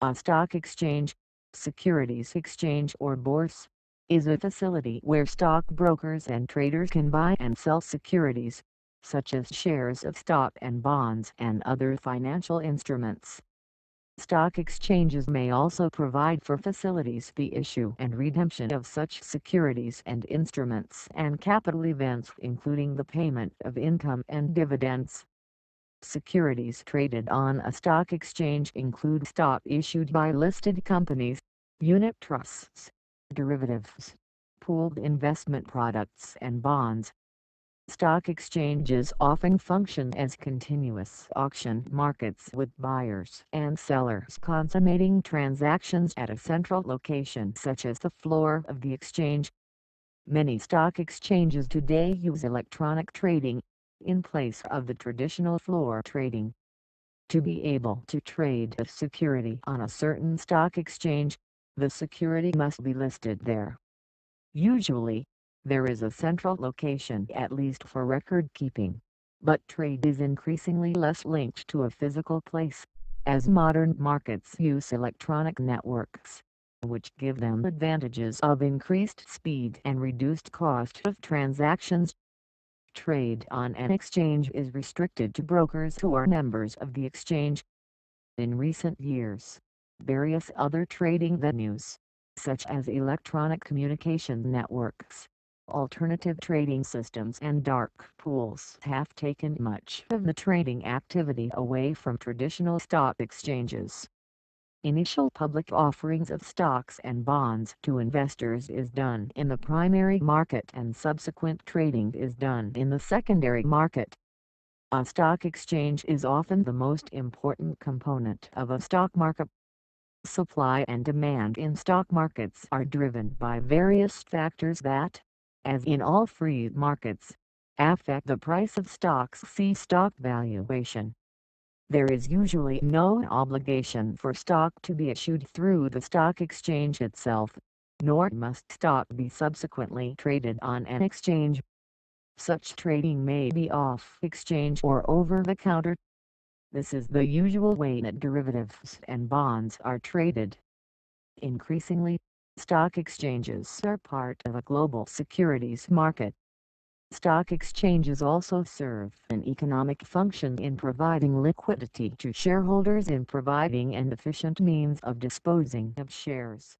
A stock exchange, securities exchange or bourse, is a facility where stockbrokers and traders can buy and sell securities, such as shares of stock and bonds and other financial instruments. Stock exchanges may also provide for facilities the issue and redemption of such securities and instruments and capital events including the payment of income and dividends. Securities traded on a stock exchange include stock issued by listed companies, unit trusts, derivatives, pooled investment products and bonds. Stock exchanges often function as continuous auction markets with buyers and sellers consummating transactions at a central location such as the floor of the exchange. Many stock exchanges today use electronic trading in place of the traditional floor trading. To be able to trade a security on a certain stock exchange, the security must be listed there. Usually, there is a central location at least for record keeping, but trade is increasingly less linked to a physical place, as modern markets use electronic networks, which give them advantages of increased speed and reduced cost of transactions trade on an exchange is restricted to brokers who are members of the exchange. In recent years, various other trading venues, such as electronic communication networks, alternative trading systems and dark pools have taken much of the trading activity away from traditional stock exchanges. Initial public offerings of stocks and bonds to investors is done in the primary market and subsequent trading is done in the secondary market. A stock exchange is often the most important component of a stock market. Supply and demand in stock markets are driven by various factors that, as in all free markets, affect the price of stocks see stock valuation. There is usually no obligation for stock to be issued through the stock exchange itself, nor must stock be subsequently traded on an exchange. Such trading may be off exchange or over the counter. This is the usual way that derivatives and bonds are traded. Increasingly, stock exchanges are part of a global securities market. Stock exchanges also serve an economic function in providing liquidity to shareholders in providing an efficient means of disposing of shares.